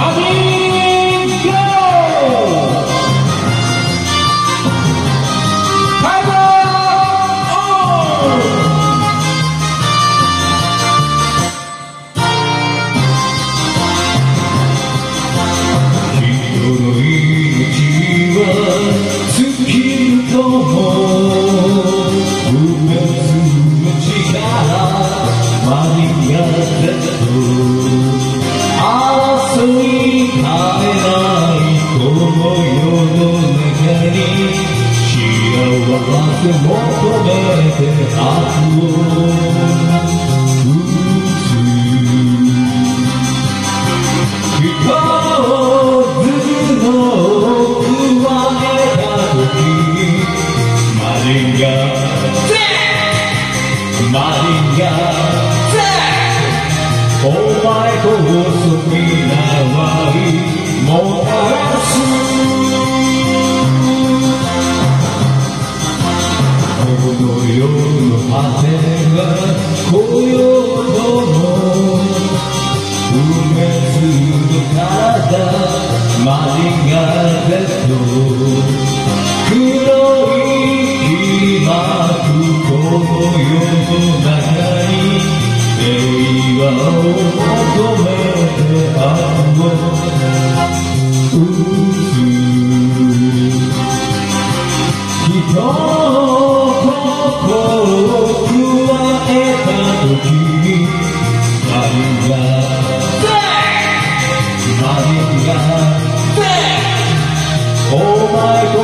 マジンせ求めて悪を打つマリンガマリンガお前こそ皆は果てはこよとも不滅の体マリガゼット黒い今この世の中に。平和を。にマリンガマリンガお前こ